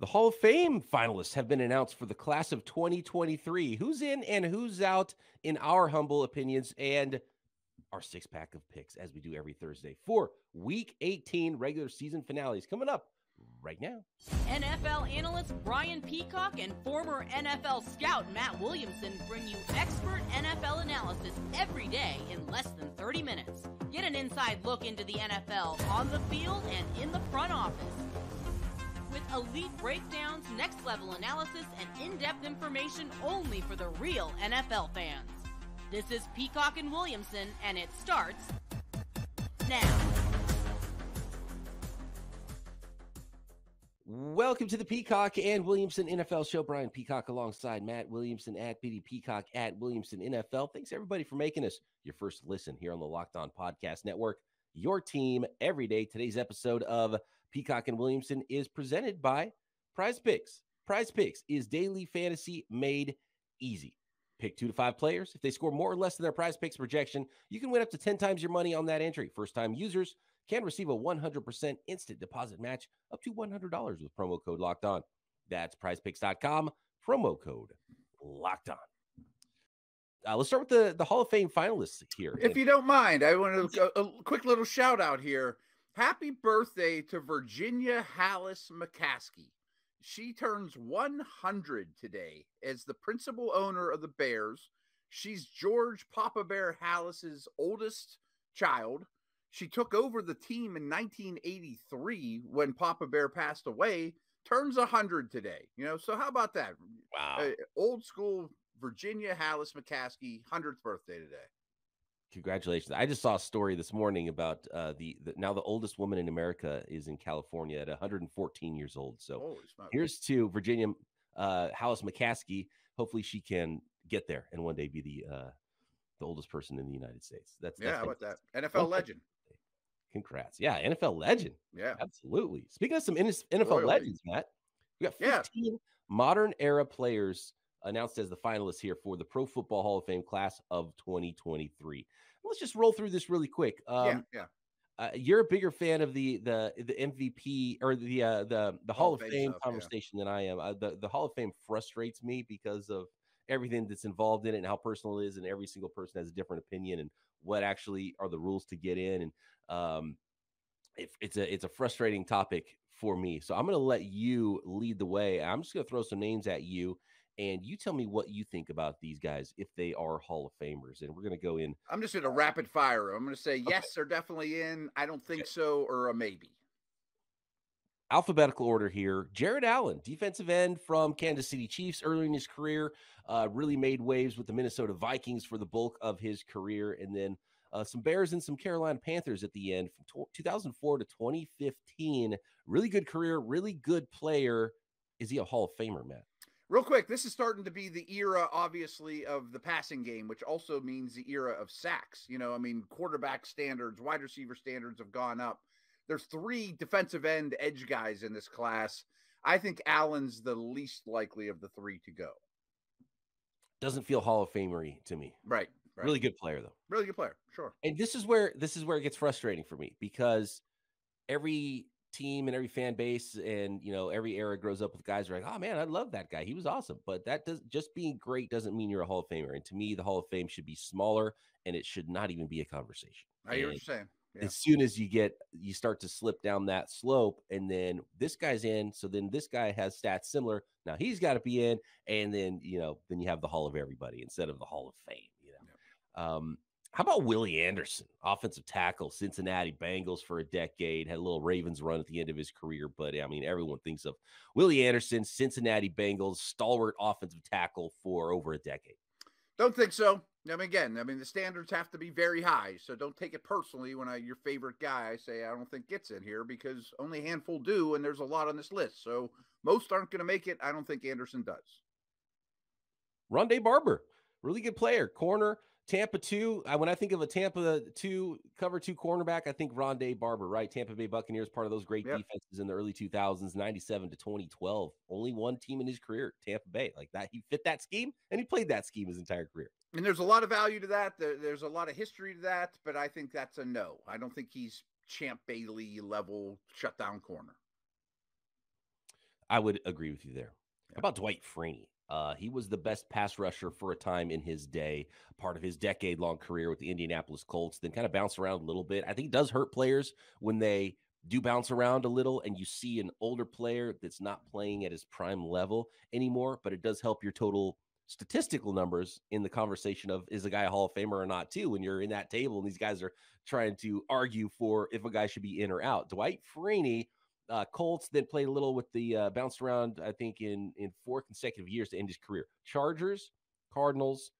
The Hall of Fame finalists have been announced for the class of 2023. Who's in and who's out, in our humble opinions, and our six pack of picks, as we do every Thursday for week 18 regular season finales coming up right now. NFL analyst Brian Peacock and former NFL scout Matt Williamson bring you expert NFL analysis every day in less than 30 minutes. Get an inside look into the NFL on the field and in the front office elite breakdowns, next level analysis, and in depth information only for the real NFL fans. This is Peacock and Williamson, and it starts now. Welcome to the Peacock and Williamson NFL show. Brian Peacock alongside Matt Williamson at BD Peacock at Williamson NFL. Thanks everybody for making us your first listen here on the Locked On Podcast Network. Your team every day. Today's episode of Peacock and Williamson is presented by Prize Picks. Prize Picks is daily fantasy made easy. Pick two to five players. If they score more or less than their prize picks projection, you can win up to 10 times your money on that entry. First time users can receive a 100% instant deposit match up to $100 with promo code locked on. That's prizepicks.com, promo code locked on. Uh, let's start with the, the Hall of Fame finalists here. If you don't mind, I want to a, a quick little shout out here. Happy birthday to Virginia Halas McCaskey. She turns 100 today as the principal owner of the Bears. She's George Papa Bear Halas's oldest child. She took over the team in 1983 when Papa Bear passed away. Turns 100 today. You know, so how about that? Wow. Uh, old school Virginia Halas McCaskey, 100th birthday today. Congratulations! I just saw a story this morning about uh, the, the, now the oldest woman in America is in California at 114 years old. So here's to Virginia uh, Halas McCaskey. Hopefully, she can get there and one day be the uh, the oldest person in the United States. That's yeah, how about that? NFL legend. Congrats! Yeah, NFL legend. Yeah, absolutely. Speaking of some NFL Royally. legends, Matt, we got 15 yeah. modern era players announced as the finalists here for the Pro Football Hall of Fame class of 2023. Let's just roll through this really quick. Um, yeah, yeah. Uh, you're a bigger fan of the the the MVP or the uh, the the Hall, Hall of Fame, stuff, conversation yeah. than I am. Uh, the the Hall of Fame frustrates me because of everything that's involved in it and how personal it is, and every single person has a different opinion and what actually are the rules to get in. And um, it, it's a it's a frustrating topic for me. So I'm going to let you lead the way. I'm just going to throw some names at you, and you tell me what you think about these guys if they are Hall of Famers. And we're going to go in. I'm just going to rapid fire. I'm going to say okay. yes, they're definitely in. I don't think okay. so, or a maybe. Alphabetical order here. Jared Allen, defensive end from Kansas City Chiefs, early in his career, uh, really made waves with the Minnesota Vikings for the bulk of his career, and then uh, some Bears and some Carolina Panthers at the end from 2004 to 2015. Really good career, really good player. Is he a Hall of Famer, Matt? Real quick, this is starting to be the era, obviously, of the passing game, which also means the era of sacks. You know, I mean, quarterback standards, wide receiver standards have gone up. There's three defensive end edge guys in this class. I think Allen's the least likely of the three to go. Doesn't feel Hall of Famery to me. Right, right. Really good player though. Really good player, sure. And this is where this is where it gets frustrating for me because every team and every fan base and you know every era grows up with guys who are like, oh man, I love that guy. He was awesome. But that does just being great doesn't mean you're a Hall of Famer. And to me, the Hall of Fame should be smaller and it should not even be a conversation. I hear what you're saying. Yeah. As soon as you get you start to slip down that slope, and then this guy's in, so then this guy has stats similar. Now he's got to be in, and then you know, then you have the Hall of Everybody instead of the Hall of Fame. You know, yeah. um, how about Willie Anderson, offensive tackle, Cincinnati Bengals for a decade, had a little Ravens run at the end of his career. But I mean, everyone thinks of Willie Anderson, Cincinnati Bengals, stalwart offensive tackle for over a decade. Don't think so. I mean, again, I mean, the standards have to be very high. So don't take it personally when I, your favorite guy, I say I don't think gets in here because only a handful do, and there's a lot on this list. So most aren't going to make it. I don't think Anderson does. Rondé Barber, really good player, corner, Tampa two. I, when I think of a Tampa two cover two cornerback, I think Rondé Barber, right? Tampa Bay Buccaneers, part of those great yep. defenses in the early 2000s, 97 to 2012. Only one team in his career, Tampa Bay, like that. He fit that scheme and he played that scheme his entire career. And there's a lot of value to that. there's a lot of history to that, but I think that's a no. I don't think he's Champ Bailey level shutdown corner. I would agree with you there. How about Dwight Freeney? Uh, he was the best pass rusher for a time in his day, part of his decade long career with the Indianapolis Colts, then kind of bounced around a little bit. I think it does hurt players when they do bounce around a little and you see an older player that's not playing at his prime level anymore, but it does help your total statistical numbers in the conversation of is a guy a Hall of Famer or not, too, when you're in that table and these guys are trying to argue for if a guy should be in or out. Dwight Freeney uh, Colts, then played a little with the uh, bounced around, I think, in in four consecutive years to end his career. Chargers, Cardinals,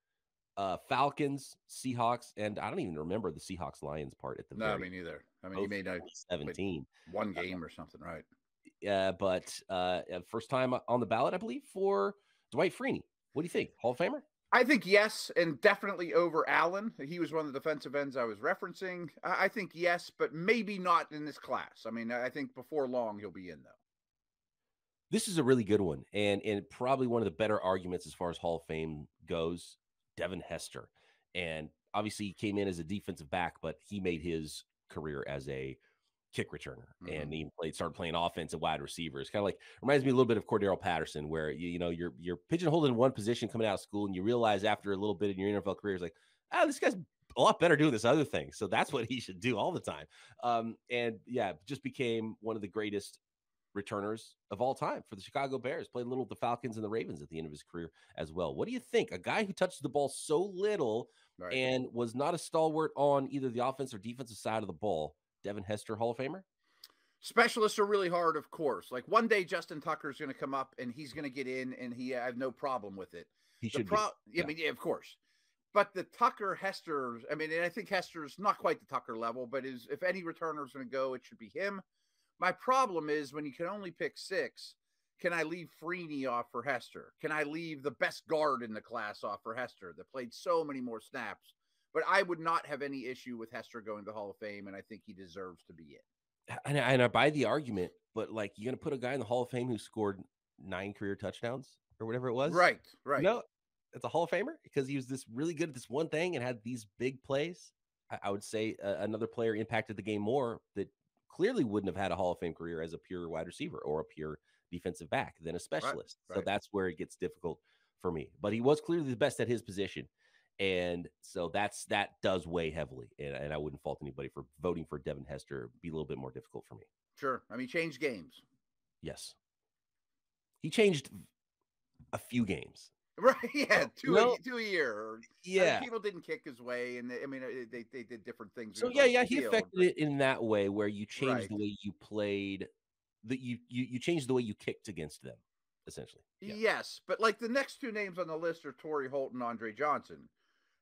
uh, Falcons, Seahawks, and I don't even remember the Seahawks Lions part at the. No, I mean neither. I mean, he made a seventeen one game or something, right? Yeah, but uh, first time on the ballot, I believe, for Dwight Freeney. What do you think? Hall of Famer? I think yes, and definitely over Allen. He was one of the defensive ends I was referencing. I think yes, but maybe not in this class. I mean, I think before long he'll be in though. This is a really good one, and and probably one of the better arguments as far as Hall of Fame goes. Devin Hester, and obviously he came in as a defensive back, but he made his career as a kick returner mm-hmm. and he played started playing offense and wide receivers. Kind of like reminds me a little bit of Cordarrelle Patterson, where you, you know you're you're pigeonholed in one position coming out of school, and you realize after a little bit in your NFL career, is like, ah, oh, this guy's a lot better doing this other thing. So that's what he should do all the time. Um, and yeah, just became one of the greatest returners of all time for the Chicago Bears. Played a little with the Falcons and the Ravens at the end of his career as well. What do you think? A guy who touched the ball so little right. and was not a stalwart on either the offense or defensive side of the ball Devin Hester Hall of Famer? Specialists are really hard, of course. Like one day, Justin Tucker is going to come up and he's going to get in, and he I have no problem with it. He should. Pro- yeah. I mean, yeah, of course. But the Tucker Hester, I mean, I think Hester's not quite the Tucker level, but is if any returner is going to go, it should be him. My problem is when you can only pick six, can I leave Freeney off for Hester? Can I leave the best guard in the class off for Hester that played so many more snaps? But I would not have any issue with Hester going to the Hall of Fame, and I think he deserves to be in. And, and I buy the argument, but like you're going to put a guy in the Hall of Fame who scored nine career touchdowns or whatever it was, right? Right. No, it's a Hall of Famer because he was this really good at this one thing and had these big plays. I, I would say uh, another player impacted the game more that clearly wouldn't have had a Hall of Fame career as a pure wide receiver or a pure defensive back than a specialist. Right, right. So that's where it gets difficult for me. But he was clearly the best at his position. And so that's that does weigh heavily. And, and, I wouldn't fault anybody for voting for Devin Hester. be a little bit more difficult for me. Sure. I mean, change games. Yes. He changed a few games. Right. Yeah. Two, well, a, two a year. Yeah. I mean, people didn't kick his way. And they, I mean, uh, they, they did different things. So, yeah, yeah. He affected it in that way where you changed right. the way you played, that you, you, you changed the way you kicked against them essentially. Yeah. Yes, but like the next two names on the list are Torry Holt and Andre Johnson.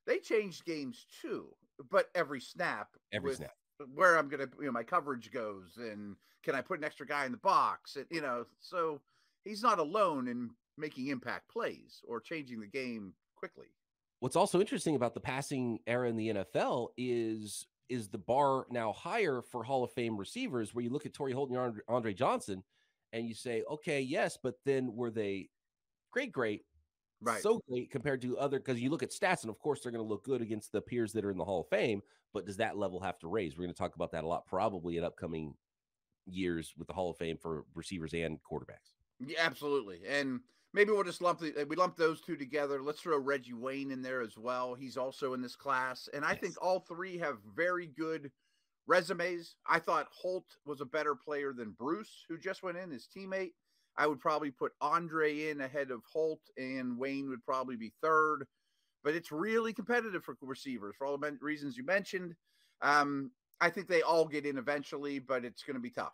They changed games too, but every snap, every snap, where I'm gonna, you know, my coverage goes, and can I put an extra guy in the box? And, you know, so he's not alone in making impact plays or changing the game quickly. What's also interesting about the passing era in the NFL is is the bar now higher for Hall of Fame receivers, where you look at Torry Holt and Andre Johnson, and you say, okay, yes, but then were they great, great, right. so great compared to other because you look at stats and of course they're going to look good against the peers that are in the Hall of Fame, but does that level have to raise? We're going to talk about that a lot probably in upcoming years with the Hall of Fame for receivers and quarterbacks. Yeah, absolutely. And maybe we'll just lump the, uh, we lump those two together. Let's throw Reggie Wayne in there as well. He's also in this class, and I yes. think all three have very good resumes. I thought Holt was a better player than Bruce, who just went in, his teammate. I would probably put Andre in ahead of Holt, and Wayne would probably be third. But it's really competitive for receivers for all the reasons you mentioned. Um, I think they all get in eventually, but it's going to be tough.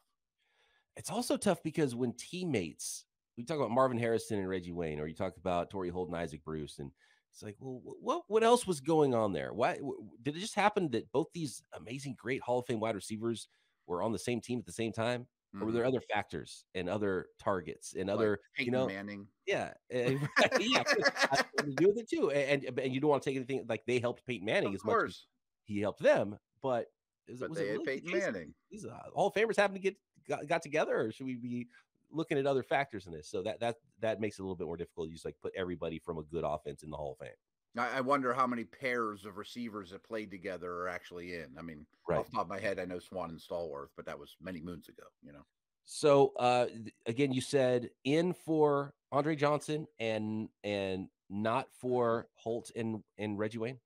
It's also tough because when teammates, we talk about Marvin Harrison and Reggie Wayne, or you talk about Torry Holt and Isaac Bruce, and it's like, well, what what else was going on there? Why did it just happen that both these amazing, great Hall of Fame wide receivers were on the same team at the same time? Mm-hmm. Or were there other factors and other targets and other, Peyton you know, Manning? Yeah, yeah, to do with it too. And, and and you don't want to take anything like they helped Peyton Manning of as course. much as he helped them, but is but was they it really Peyton Manning. These uh, Hall of Famers happen to get got, got together, or should we be looking at other factors in this? So that that that makes it a little bit more difficult. You just like put everybody from a good offense in the Hall of Fame. I, wonder how many pairs of receivers that played together are actually in. I mean, right. off the top of my head, I know Swann and Stallworth, but that was many moons ago. You know. So uh, again, you said in for Andre Johnson and and not for Holt and and Reggie Wayne.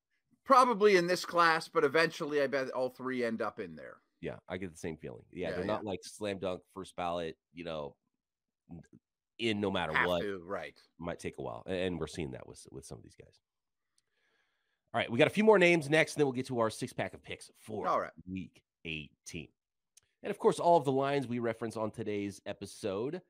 Probably in this class, but eventually, I bet all three end up in there. Yeah, I get the same feeling. Yeah, Yeah, they're yeah. not like slam dunk first ballot. You know, in no matter Have what. to, right? might take a while, and we're seeing that with with some of these guys. All right, we got a few more names next, and then we'll get to our six pack of picks for All right. week 18. And of course, all of the lines we reference on today's episode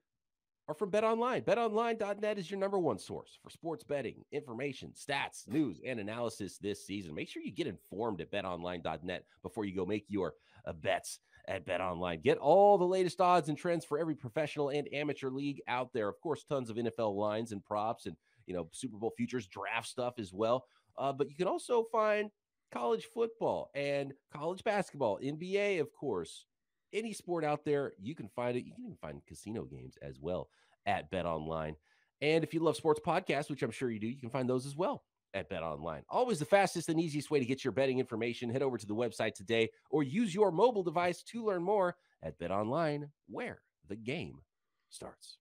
are from Bet Online. BetOnline.net is your number one source for sports betting, information, stats, news, and analysis this season. Make sure you get informed at BetOnline.net before you go make your uh, bets at Bet Online. Get all the latest odds and trends for every professional and amateur league out there. Of course, tons of NFL lines and props and you know Super Bowl futures, draft stuff as well. Uh, but you can also find college football and college basketball, NBA, of course. Any sport out there, you can find it. You can even find casino games as well at Bet Online. And if you love sports podcasts, which I'm sure you do, you can find those as well at Bet Online. Always the fastest and easiest way to get your betting information. Head over to the website today or use your mobile device to learn more at Bet Online, where the game starts.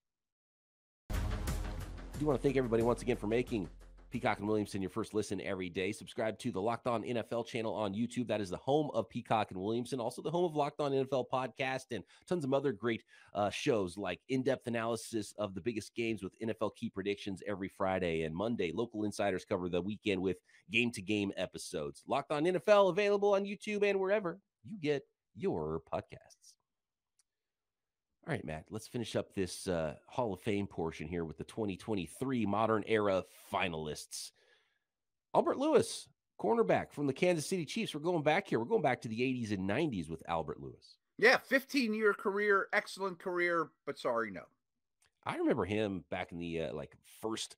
I do want to thank everybody once again for making Peacock and Williamson your first listen every day. Subscribe to the Locked On NFL channel on YouTube. That is the home of Peacock and Williamson, also the home of Locked On NFL podcast and tons of other great uh, shows like in-depth analysis of the biggest games with NFL key predictions every Friday and Monday. Local insiders cover the weekend with game-to-game episodes. Locked On NFL available on YouTube and wherever you get your podcasts. All right, Matt, let's finish up this uh, Hall of Fame portion here with the 2023 modern era finalists. Albert Lewis, cornerback from the Kansas City Chiefs. We're going back here. We're going back to the 80s and 90s with Albert Lewis. Yeah, 15 year career, excellent career, but sorry, no. I remember him back in the uh, like first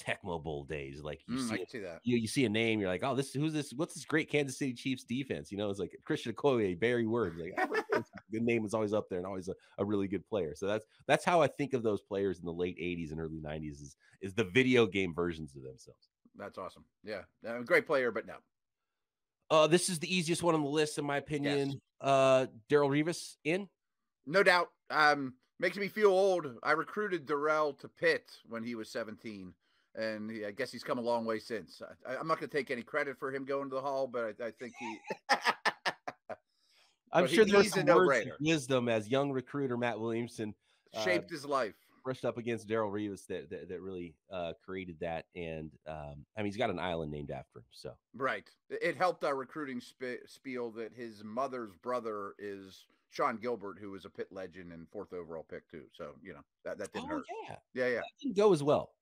Tecmo Bowl days. Like you Mm, see see that. you, you see a name, you're like, oh, this who's this? What's this great Kansas City Chiefs defense? You know, it's like Christian Okoye, Barry Word. Like the name is always up there and always a, a really good player. So that's that's how I think of those players in the late 80s and early 90s is is the video game versions of themselves. That's awesome. Yeah, uh, great player, but no. Uh, this is the easiest one on the list, in my opinion. Uh, Darrelle Revis in. No doubt. Um, makes me feel old. I recruited Darrelle to Pitt when he was 17, and he, I guess he's come a long way since. I, I'm not going to take any credit for him going to the Hall, but I, I think he. I'm But he- sure there's he's a some words of wisdom as young recruiter Matt Williamson uh, shaped his life. brushed up against Darrelle Revis that, that that really uh, created that. And um, I mean, he's got an island named after him. So Right. It helped our recruiting spe- spiel that his mother's brother is Sean Gilbert, who was a Pitt legend and fourth overall pick too. So you know that that didn't oh hurt. yeah, Yeah, yeah. that didn't go as well.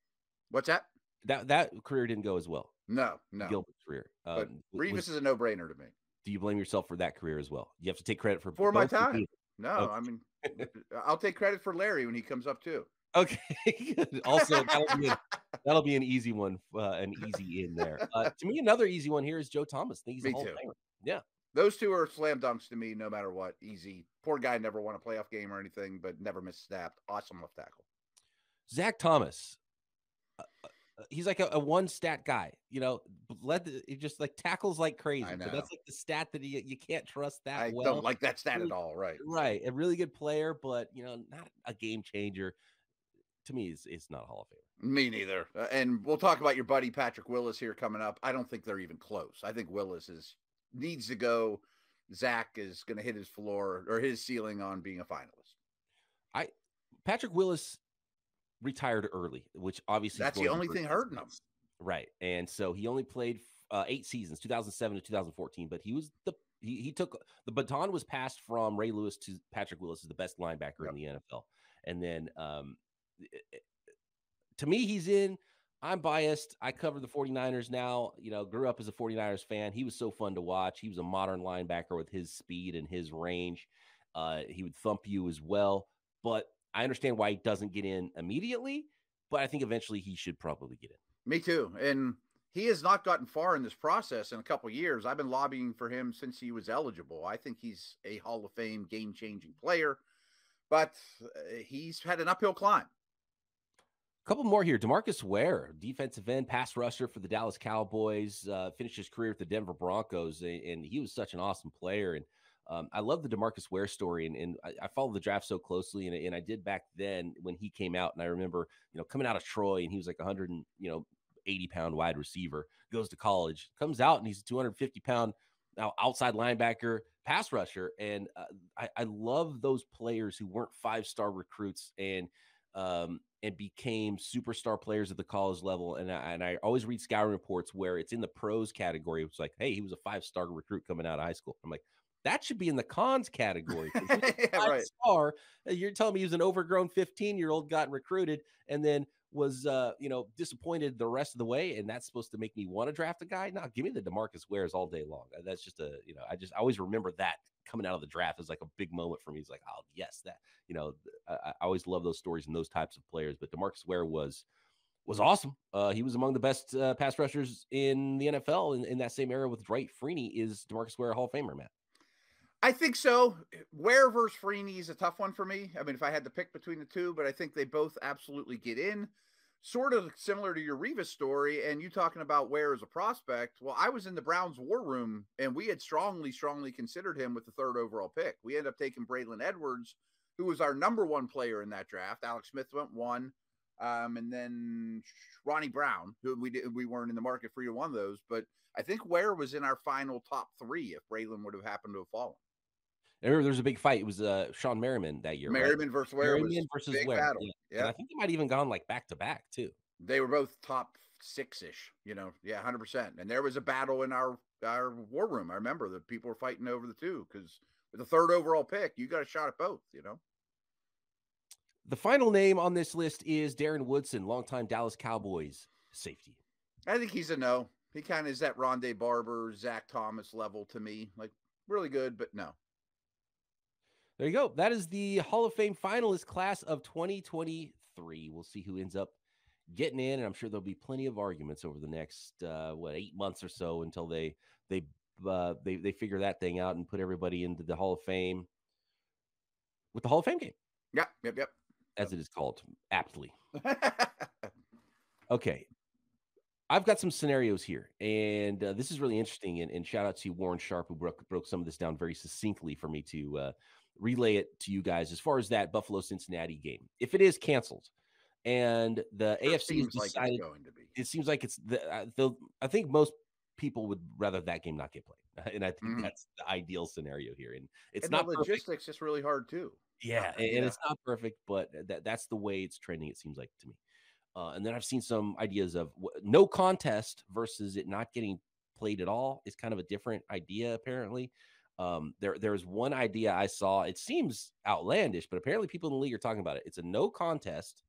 What's that? That that career didn't go as well. No, no. Gilbert's career. Um, w- Revis was- is a no-brainer to me. Do you blame yourself for that career as well? You have to take credit for For my time. No, Okay. I mean, I'll take credit for Larry when he comes up too. Okay. also, that'll be, a, that'll be an easy one, uh, an easy in there. Uh, to me, another easy one here is Joe Thomas. He's Me too. Famer. Yeah. Those two are slam dunks to me, no matter what. Easy. Poor guy never won a playoff game or anything, but never missed snap. Awesome left tackle. Zach Thomas. Uh, He's like a, a one stat guy, you know. Let the, he just like tackles like crazy. That's like the stat that he, you can't trust that I well. don't like that stat really- at all. Right. Right, a really good player, but you know, not a game changer. To me, it's it's not a Hall of Famer. Me neither. Uh, and we'll talk about your buddy Patrick Willis here coming up. I don't think they're even close. I think Willis is needs to go. Zach is going to hit his floor or his ceiling on being a finalist. I Patrick Willis retired early, which obviously That's the only thing hurting him. Right, and so he only played uh, eight seasons, 2007 to 2014. But he was the he, he took the baton was passed from Ray Lewis to Patrick Willis as the best linebacker Yep. in the NFL, and then um, it- to me, he's in. I'm biased. I cover the 49ers now. You know, grew up as a 49ers fan. He was so fun to watch. He was a modern linebacker with his speed and his range. Uh, he would thump you as well. But I understand why he doesn't get in immediately. But I think eventually he should probably get in. Me too. And he has not gotten far in this process in a couple years. I've been lobbying for him since he was eligible. I think he's a Hall of Fame game changing player, but uh, he's had an uphill climb. A couple more here. Demarcus Ware, defensive end, pass rusher for the Dallas Cowboys, uh, finished his career with the Denver Broncos, a- and he was such an awesome player. And Um, I love the Demarcus Ware story, and, and I, I follow the draft so closely, and, and I did back then when he came out, and I remember, you know, coming out of Troy, and he was like 100 and you know 80 pound wide receiver, goes to college, comes out, and he's a 250 pound now outside linebacker, pass rusher, and uh, I, I love those players who weren't five star recruits and um, and became superstar players at the college level. And I, and I always read scouting reports where it's in the pros category. It's like, hey, he was a five star recruit coming out of high school. I'm like, that should be in the cons category. yeah, right. Star, uh, you're telling me he was an overgrown 15 year old, got recruited, and then was uh, you know disappointed the rest of the way, and that's supposed to make me want to draft a guy. Now, give me the Demarcus Wares all day long. Uh, that's just a you know, I just I always remember that coming out of the draft is like a big moment for me. It's like, oh yes, that you know, I, I always love those stories and those types of players. But Demarcus Ware was was awesome. Uh, he was among the best uh, pass rushers in the NFL in, in that same era with Dwight Freeney. Is Demarcus Ware a Hall of Famer, Matt? I think so. Ware versus Freeney is a tough one for me. I mean, if I had to pick between the two, but I think they both absolutely get in. Sort of similar to your Revis story, and you talking about Ware as a prospect. Well, I was in the Browns war room, and we had strongly, strongly considered him with the third overall pick. We ended up taking Braylon Edwards, who was our number one player in that draft. Alex Smith went one, um, and then Ronnie Brown, who we did, we weren't in the market for either one of those, but I think Ware was in our final top three if Braylon would have happened to have fallen. I remember there was a big fight. It was uh, Shawne Merriman that year. Merriman right? versus Ware. Merriman versus big Ware. Battle. Yeah. I think they might even gone like back to back too. They were both top six ish. You know, yeah, hundred percent. And there was a battle in our our war room. I remember that people were fighting over the two because with the third overall pick, you got a shot at both. You know. The final name on this list is Darren Woodson, longtime Dallas Cowboys safety. I think he's a no. He kind of is that Rondé Barber, Zach Thomas level to me. Like really good, but no. There you go. That is the Hall of Fame finalist class of 2023. We'll see who ends up getting in, and I'm sure there'll be plenty of arguments over the next uh, what eight months or so until they they uh, they they figure that thing out and put everybody into the Hall of Fame with the Hall of Fame game. Yep, yep, yep. As it is called aptly. okay. I've got some scenarios here, and uh, this is really interesting. And, and, shout out to Warren Sharp who broke broke some of this down very succinctly for me to uh, relay it to you guys as far as that Buffalo Cincinnati game. If it is canceled and the it AFC is decided, like it seems like it's the, uh, the, I think most people would rather that game not get played. And I think mm-hmm. that's the ideal scenario here. And it's and not logistics perfect. just really hard too. Yeah, and, yeah. it's not perfect, but that, that's the way it's trending, it seems like to me. Uh, and then I've seen some ideas of w- no contest versus it not getting played at all is kind of a different idea, apparently. Um, there, there's one idea I saw. It seems outlandish, but apparently people in the league are talking about it. It's a no contest,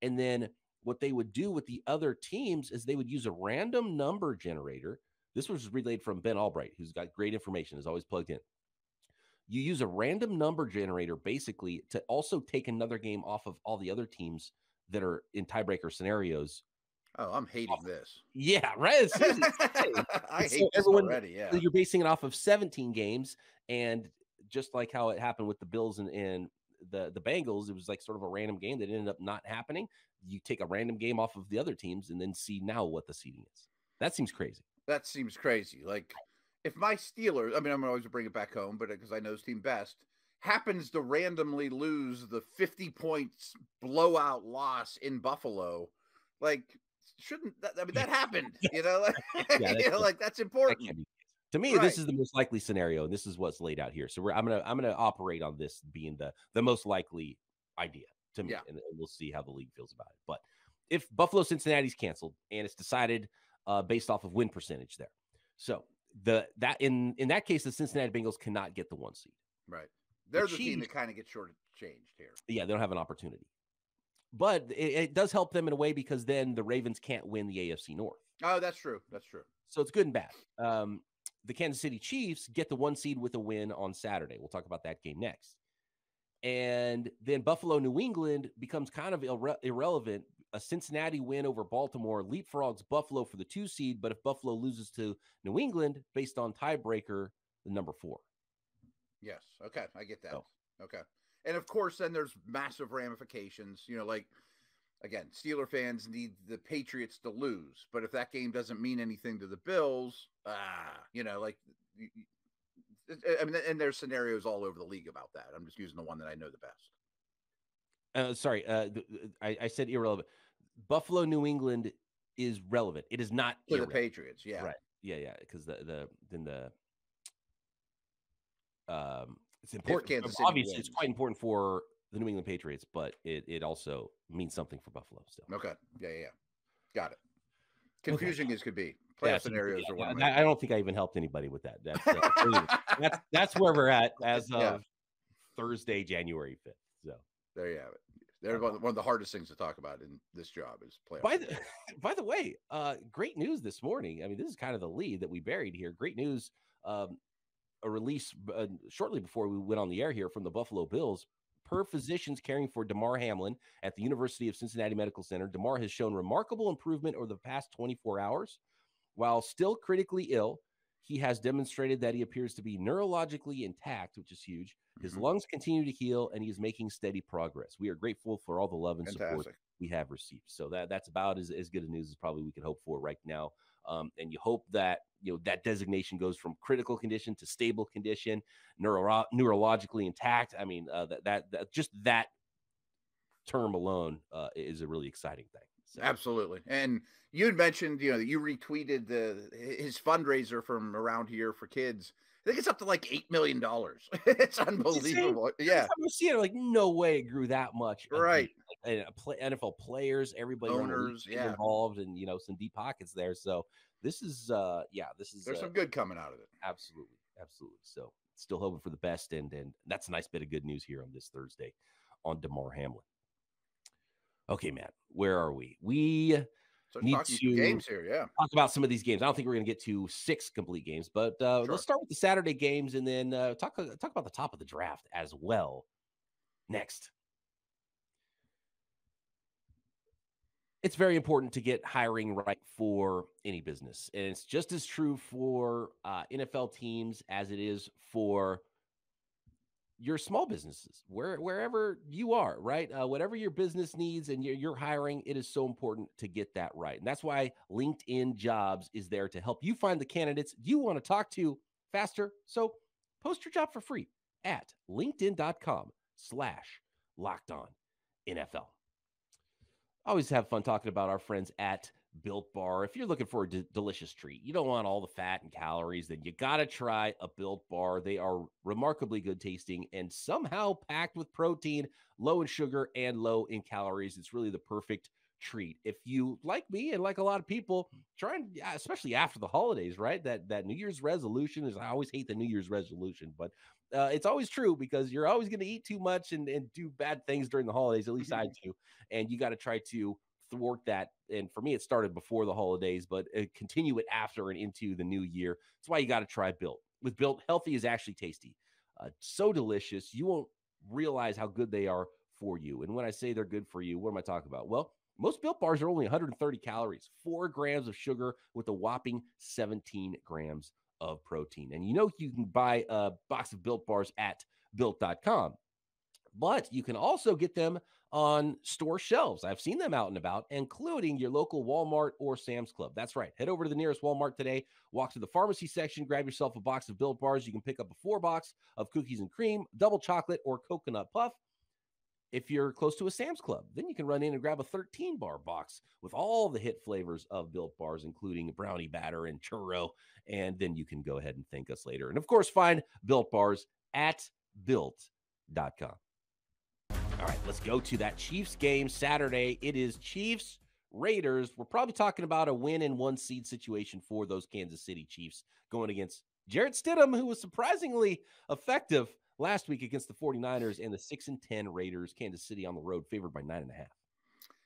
and then what they would do with the other teams is they would use a random number generator. This was relayed from Ben Albright, who's got great information, is always plugged in. You use a random number generator basically to also take another game off of all the other teams that are in tiebreaker scenarios Oh, I'm hating this. Yeah, right. It's, it's, I hate so everyone, already. Yeah, you're basing it off of 17 games, and just like how it happened with the Bills and, and the the Bengals, it was like sort of a random game that ended up not happening. You take a random game off of the other teams and then see now what the seeding is. That seems crazy. That seems crazy. Like if my Steelers, I mean, I'm always bring it back home, but uh, because I know his team best, happens to randomly lose the 50 points blowout loss in Buffalo, like shouldn't that, I mean that happened, you know, like, yeah, you know, like that's important. That to me, right. this is the most likely scenario, and this is what's laid out here. So we're I'm gonna I'm gonna operate on this being the the most likely idea to me, yeah. and, and, we'll see how the league feels about it. But if Buffalo Cincinnati's canceled and it's decided uh, based off of win percentage there, so the that in in that case, the Cincinnati Bengals cannot get the one seed. Right, they're the, the team that kind of gets shortchanged here. Yeah, they don't have an opportunity but it, it, does help them in a way because then the Ravens can't win the AFC North. Oh, that's true. That's true. So it's good and bad. Um, the Kansas City Chiefs get the one seed with a win on Saturday. We'll talk about that game next. And then Buffalo, New England becomes kind of irre- irrelevant. A Cincinnati win over Baltimore leapfrogs Buffalo for the two seed, but if Buffalo loses to New England based on tiebreaker, the number four. Yes. Okay. I get that. So, okay. And of course, then there's massive ramifications. You know, like again, Steeler fans need the Patriots to lose, but if that game doesn't mean anything to the Bills, ah, you know, like I mean, and there's scenarios all over the league about that. I'm just using the one that I know the best. Uh, sorry, uh, I, I said irrelevant. Buffalo, New England is relevant. It is not to the Patriots. Yeah, right. Yeah, yeah. Because the the then the um, it's important. Obviously, wins. it's quite important for the New England Patriots, but it it also means something for Buffalo. Still. Okay. Yeah, yeah. Got it. Confusing okay. as could be. Playoff yeah, scenarios yeah, are one. I, I, don't think I even helped anybody with that. That's uh, that's, that's where we're at as of yeah. Thursday, January fifth. So there you have it. They're one, of the hardest things to talk about in this job is playoff. By the, by the way, uh, great news this morning. I mean, this is kind of the lead that we buried here. Great news. Um, a release uh, shortly before we went on the air here from the Buffalo Bills. Per physicians caring for Damar Hamlin at the University of Cincinnati Medical Center, Damar has shown remarkable improvement over the past 24 hours. While still critically ill, he has demonstrated that he appears to be neurologically intact, which is huge. His mm-hmm. lungs continue to heal, and he is making steady progress. We are grateful for all the love and Fantastic. support we have received. So that that's about as, as good a news as probably we could hope for right now. Um, and you hope that you know that designation goes from critical condition to stable condition, neuro- neurologically intact. I mean, uh, that, that that just that term alone uh, is a really exciting thing. So. Absolutely. And you had mentioned, you know, you retweeted the his fundraiser from around here for kids. I think it's up to like eight million dollars. it's unbelievable. Yeah, I'm seeing like no way it grew that much. Right. And, NFL players, everybody owners, yeah. involved, and you know some deep pockets there. So this is, uh yeah, this is. There's uh, some good coming out of it. Absolutely, absolutely. So still hoping for the best, and and that's a nice bit of good news here on this Thursday on Damar Hamlin. Okay, Matt, where are we? We so need to games here, yeah. Talk about some of these games. I don't think we're going to get to six complete games, but uh, sure. let's start with the Saturday games and then uh, talk uh, talk about the top of the draft as well. Next, it's very important to get hiring right for any business, and it's just as true for uh, NFL teams as it is for your small businesses, where wherever you are, right? Uh, whatever your business needs and you're, you're hiring, it is so important to get that right. And that's why LinkedIn Jobs is there to help you find the candidates you want to talk to faster. So post your job for free at linkedin.com slash locked on NFL. Always have fun talking about our friends at Built Bar. If you're looking for a d- delicious treat, you don't want all the fat and calories, then you got to try a Built Bar. They are remarkably good tasting and somehow packed with protein, low in sugar, and low in calories. It's really the perfect treat. If you like me and like a lot of people, try and especially after the holidays, right? That that New Year's resolution is I always hate the New Year's resolution, but uh, it's always true because you're always going to eat too much and, and do bad things during the holidays. At least I do, and you got to try to thwart that. And for me, it started before the holidays, but uh, continue it after and into the new year. That's why you got to try Built. With Built, healthy is actually tasty. Uh, so delicious. You won't realize how good they are for you. And when I say they're good for you, what am I talking about? Well, most Built bars are only 130 calories, four grams of sugar with a whopping 17 grams of protein. And you know, you can buy a box of Built bars at built.com, but you can also get them on store shelves. I've seen them out and about, including your local Walmart or Sam's Club. That's right. Head over to the nearest Walmart today, walk to the pharmacy section, grab yourself a box of Built Bars. You can pick up a four box of cookies and cream, double chocolate, or coconut puff. If you're close to a Sam's Club, then you can run in and grab a 13 bar box with all the hit flavors of Built Bars, including brownie batter and churro. And then you can go ahead and thank us later. And of course, find Built Bars at built.com. All right, let's go to that Chiefs game Saturday. It is Chiefs Raiders. We're probably talking about a win in one seed situation for those Kansas City Chiefs going against Jarrett Stidham, who was surprisingly effective last week against the 49ers and the 6 and 10 Raiders. Kansas City on the road, favored by nine and a half.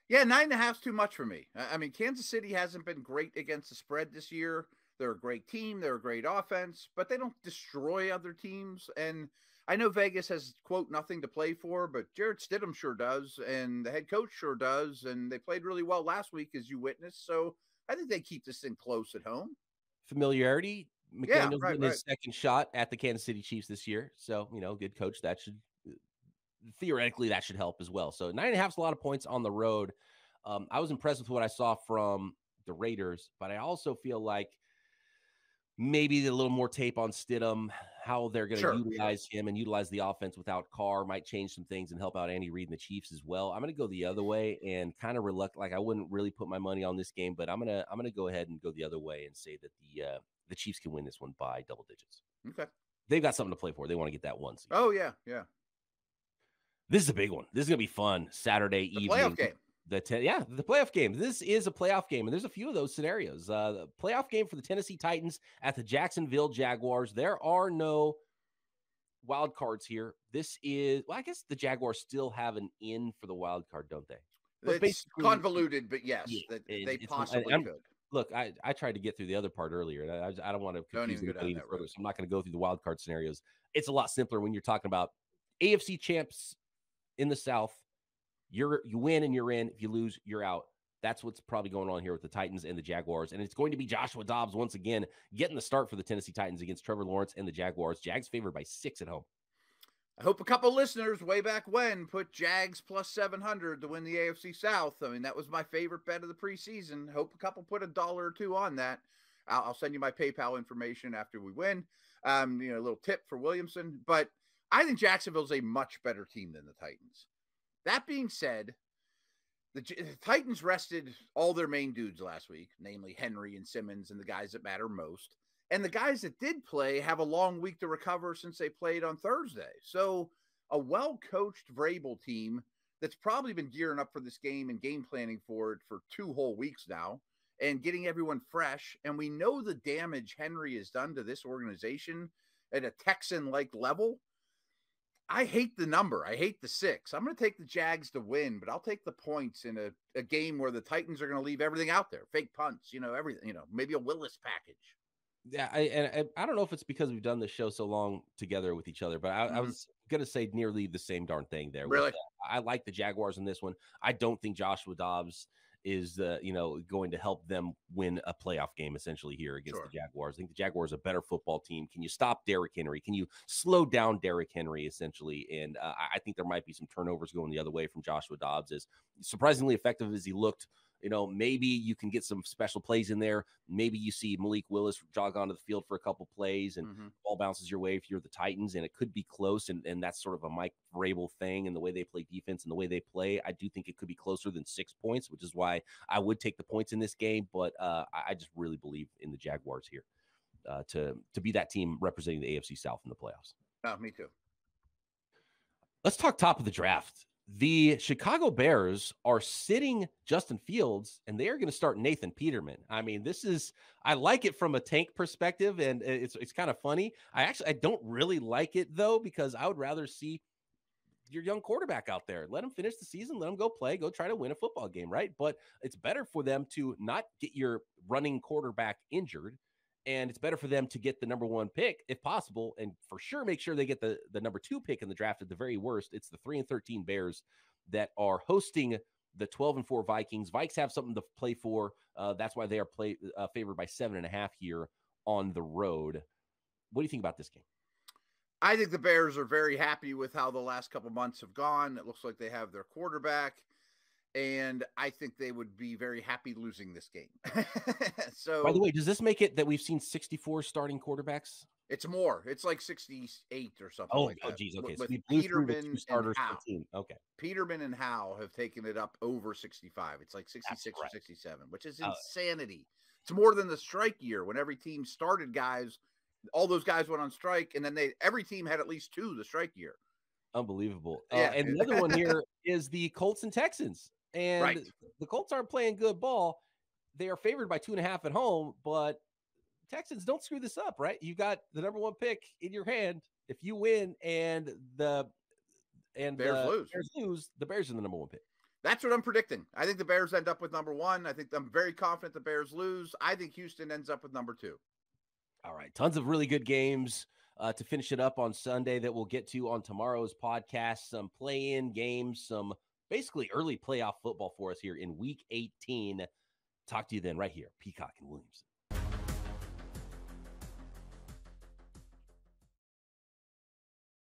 Yeah, nine and a half is too much for me. I mean, Kansas City hasn't been great against the spread this year. They're a great team, they're a great offense, but they don't destroy other teams. And I know Vegas has quote nothing to play for, but Jarrett Stidham sure does, and the head coach sure does, and they played really well last week, as you witnessed. So I think they keep this thing close at home. Familiarity. McDaniels' yeah, right, right. his second shot at the Kansas City Chiefs this year, so you know, good coach. That should theoretically that should help as well. So nine and a half is a lot of points on the road. Um, I was impressed with what I saw from the Raiders, but I also feel like maybe a little more tape on Stidham, how they're going to Sure, utilize him and utilize the offense without Carr might change some things and help out Andy Reid and the Chiefs as well. I'm going to go the other way and kind of reluctant. Like I wouldn't really put my money on this game, but I'm gonna I'm gonna go ahead and go the other way and say that the uh, the Chiefs can win this one by double digits. Okay. They've got something to play for. They want to get that one seed. Oh yeah, yeah. This is a big one. This is gonna be fun. Saturday The evening. playoff game. The ten, yeah, the playoff game. This is a playoff game, and there's a few of those scenarios. Uh, the playoff game for the Tennessee Titans at the Jacksonville Jaguars. There are no wild cards here. This is well, I guess the Jaguars still have an in for the wild card, don't they? But It's basically- convoluted, but yes, Yeah, that it- they possibly I'm- could. Look, I, I tried to get through the other part earlier. and I, I don't want to confuse even anybody that further, so I'm not going to go through the wild card scenarios. It's a lot simpler when you're talking about AFC champs in the South. You're you win and you're in. If you lose, you're out. That's what's probably going on here with the Titans and the Jaguars. And it's going to be Joshua Dobbs once again getting the start for the Tennessee Titans against Trevor Lawrence and the Jaguars. Jags favored by six at home. I hope a couple listeners way back when put Jags plus 700 to win the AFC South. I mean, that was my favorite bet of the preseason. Hope a couple put a dollar or two on that. I'll, I'll send you my PayPal information after we win. Um, you know, a little tip for Williamson. But I think Jacksonville's a much better team than the Titans. That being said, the, the Titans rested all their main dudes last week, namely Henry and Simmons and the guys that matter most. And the guys that did play have a long week to recover since they played on Thursday. So a well-coached Vrabel team that's probably been gearing up for this game and game planning for it for two whole weeks now and getting everyone fresh. And we know the damage Henry has done to this organization at a Texan like level. I hate the number. I hate the six. I'm going to take the Jags to win, but I'll take the points in a, a game where the Titans are going to leave everything out there fake punts, you know, everything, you know, maybe a Willis package. Yeah, I, and I, I don't know if it's because we've done the show so long together with each other, but I, I Mhm. was gonna say nearly the same darn thing there. Really? I like the Jaguars in this one. I don't think Joshua Dobbs is uh, you know going to help them win a playoff game essentially here against Sure. the Jaguars. I think the Jaguars are a better football team. Can you stop Derrick Henry? Can you slow down Derrick Henry essentially? And uh, I- I think there might be some turnovers going the other way from Joshua Dobbs. As surprisingly effective as he looked you know, maybe you can get some special plays in there. Maybe you see Malik Willis jog onto the field for a couple plays and Mhm. ball bounces your way if you're the Titans, and it could be close. And, and that's sort of a Mike Vrabel thing and the way they play defense and the way they play. I do think it could be closer than six points, which is why I would take the points in this game. But uh, I, I just really believe in the Jaguars here uh, to to be that team representing the AFC South in the playoffs. Oh, me too. Let's talk top of the draft. The Chicago Bears are sitting Justin Fields and they are going to start Nathan Peterman. I mean, this is I like it from a tank perspective and eh, it's it's kind of funny. I actually I don't really like it though because I would rather see your young quarterback out there. Let him finish the season, let him go play, go try to win a football game, right? But it's better for them to not get your running quarterback injured and it's better for them to get the number one pick if possible, and for sure make sure they get the the number two pick in the draft at the very worst. It's the three and thirteen Bears that are hosting the twelve and four Vikings. Vikes have something to play for. Uh, that's why they are play uh, favored by seven and a half here on the road. What do you think about this game? I think the Bears are very happy with how the last couple months have gone. It looks like they have their quarterback, and I think they would be very happy losing this game. so, By the way, does this make it that we've seen sixty four starting quarterbacks? it's more. It's like sixty-eight or something. Oh, like oh, that, geez. Okay, so with we blew through the Peterman two and starters Howe. Okay, Peterman and Howe have taken it up over 65. It's like 66 or 67, which is Uh, insanity. It's more than the strike year when every team started guys, all those guys went on strike, and then they every team had at least two the strike year. unbelievable. Uh, and the other one here is the Colts and Texans, and Right. the Colts aren't playing good ball. They are favored by two and a half at home, but Texans don't screw this up, right? You got the number one pick in your hand. If you win and the and Bears the lose. Bears lose, the Bears are the number one pick. That's what I'm predicting. I think the Bears end up with number one. I think I'm very confident the Bears lose. I think Houston ends up with number two. All right. Tons of really good games uh, to finish it up on Sunday that we'll get to on tomorrow's podcast. Some play in games, some basically early playoff football for us here in week 18. Talk to you then right here, Peacock and Williamson.